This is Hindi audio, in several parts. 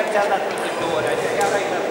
Iar ți-a dat de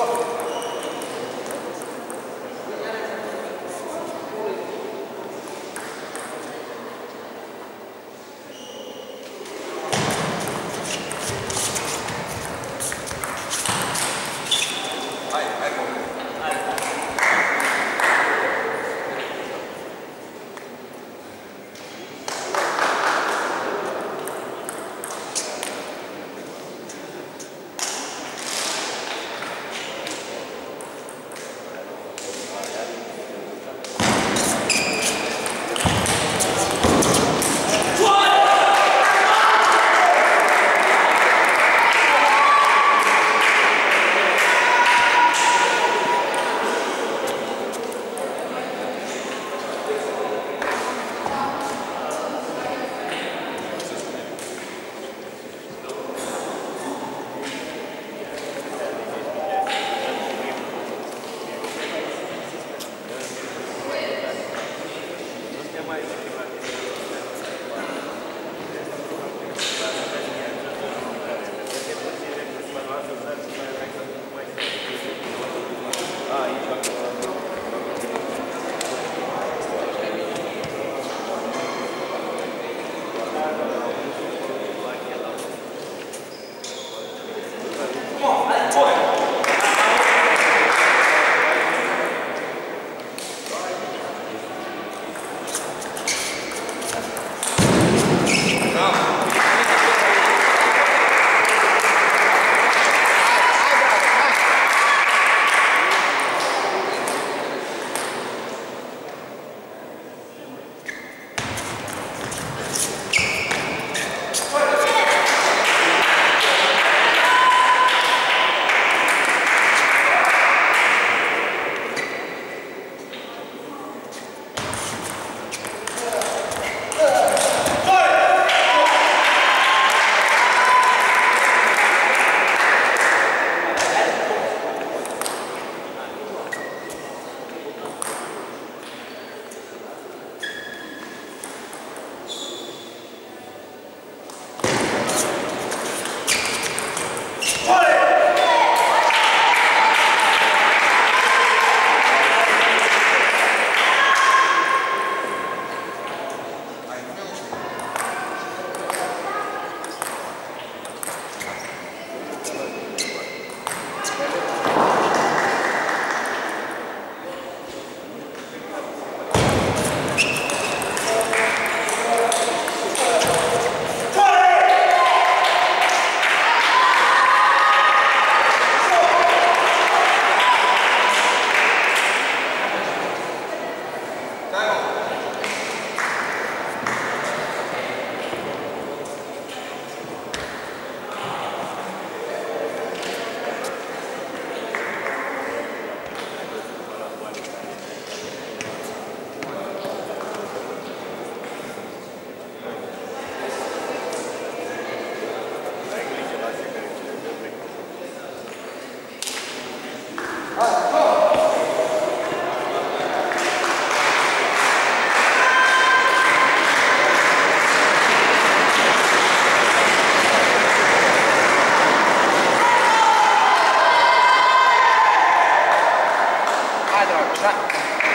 Stop. Thank you.